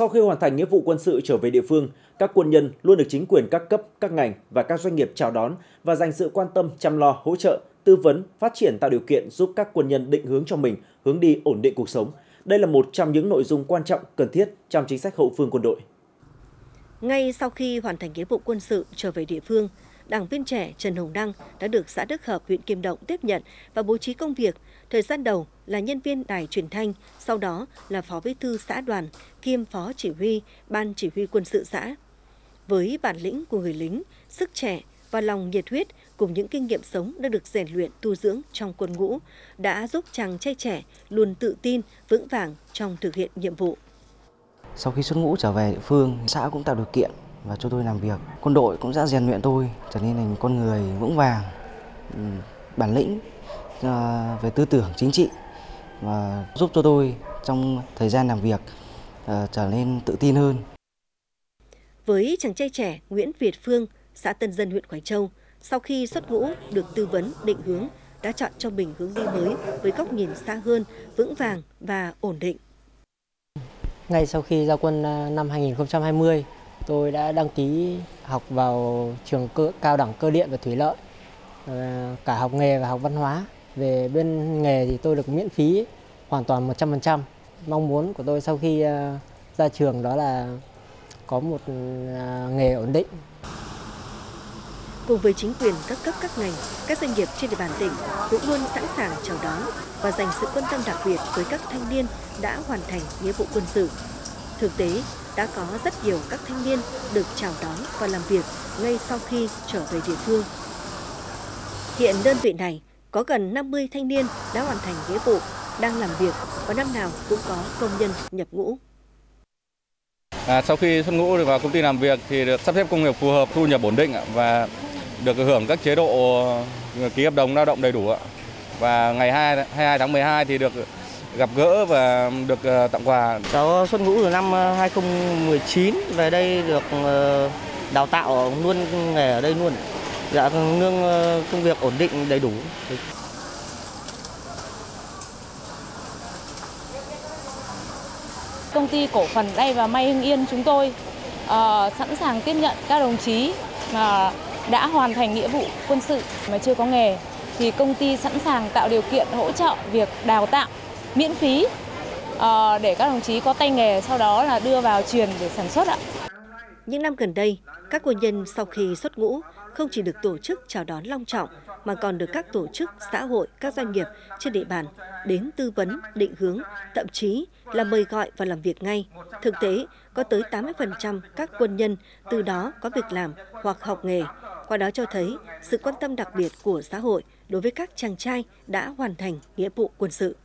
Sau khi hoàn thành nghĩa vụ quân sự trở về địa phương, các quân nhân luôn được chính quyền các cấp, các ngành và các doanh nghiệp chào đón và dành sự quan tâm chăm lo, hỗ trợ, tư vấn, phát triển tạo điều kiện giúp các quân nhân định hướng cho mình hướng đi ổn định cuộc sống. Đây là một trong những nội dung quan trọng cần thiết trong chính sách hậu phương quân đội. Ngay sau khi hoàn thành nghĩa vụ quân sự trở về địa phương, đảng viên trẻ Trần Hồng Đăng đã được xã Đức Hợp, huyện Kim Động tiếp nhận và bố trí công việc. Thời gian đầu là nhân viên đài truyền thanh, sau đó là phó bí thư xã đoàn, kiêm phó chỉ huy ban chỉ huy quân sự xã. Với bản lĩnh của người lính, sức trẻ và lòng nhiệt huyết cùng những kinh nghiệm sống đã được rèn luyện tu dưỡng trong quân ngũ đã giúp chàng trai trẻ luôn tự tin, vững vàng trong thực hiện nhiệm vụ. Sau khi xuất ngũ trở về địa phương, xã cũng tạo điều kiện và cho tôi làm việc. Quân đội cũng đã rèn luyện tôi trở nên thành con người vững vàng, ừ, bản lĩnh à, về tư tưởng chính trị và giúp cho tôi trong thời gian làm việc à, trở nên tự tin hơn. Với chàng trai trẻ Nguyễn Việt Phương, xã Tân Dân huyện Quảng Châu, sau khi xuất ngũ được tư vấn định hướng đã chọn cho mình hướng đi mới với góc nhìn xa hơn, vững vàng và ổn định. Ngay sau khi ra quân à, năm 2020, tôi đã đăng ký học vào trường cơ, cao đẳng cơ điện và thủy lợi, cả học nghề và học văn hóa. Về bên nghề thì tôi được miễn phí hoàn toàn 100%. Mong muốn của tôi sau khi ờ, ra trường đó là có một ờ, nghề ổn định cùng với chính quyền các cấp các ngành, các doanh nghiệp trên địa bàn tỉnh cũng luôn sẵn sàng chào đón và dành sự quan tâm đặc biệt với các thanh niên đã hoàn thành nghĩa vụ quân sự. Thực tế, đã có rất nhiều các thanh niên được chào đón và làm việc ngay sau khi trở về địa phương. Hiện đơn vị này có gần 50 thanh niên đã hoàn thành nghĩa vụ, đang làm việc và năm nào cũng có công nhân nhập ngũ. À, sau khi xuất ngũ vào công ty làm việc thì được sắp xếp công việc phù hợp, thu nhập ổn định và được hưởng các chế độ ký hợp đồng lao động đầy đủ và ngày 22 tháng 12 thì được gặp gỡ và được ờ, tặng quà. Cháu xuất ngũ từ năm 2019 ờ, về đây được ờ, đào tạo luôn nghề ở đây luôn. Dạ lương công việc ổn định đầy đủ. Công ty cổ phần Đay và May Hưng Yên chúng tôi uh, sẵn sàng tiếp nhận các đồng chí mà đã hoàn thành nghĩa vụ quân sự mà chưa có nghề thì công ty sẵn sàng tạo điều kiện hỗ trợ việc đào tạo miễn phí ờ, để các đồng chí có tay nghề sau đó là đưa vào truyền để sản xuất ạ. Những năm gần đây, các quân nhân sau khi xuất ngũ không chỉ được tổ chức chào đón long trọng mà còn được các tổ chức xã hội, các doanh nghiệp trên địa bàn đến tư vấn, định hướng, thậm chí là mời gọi và làm việc ngay. Thực tế, có tới 80% các quân nhân từ đó có việc làm hoặc học nghề. Qua đó cho thấy sự quan tâm đặc biệt của xã hội đối với các chàng trai đã hoàn thành nghĩa vụ quân sự.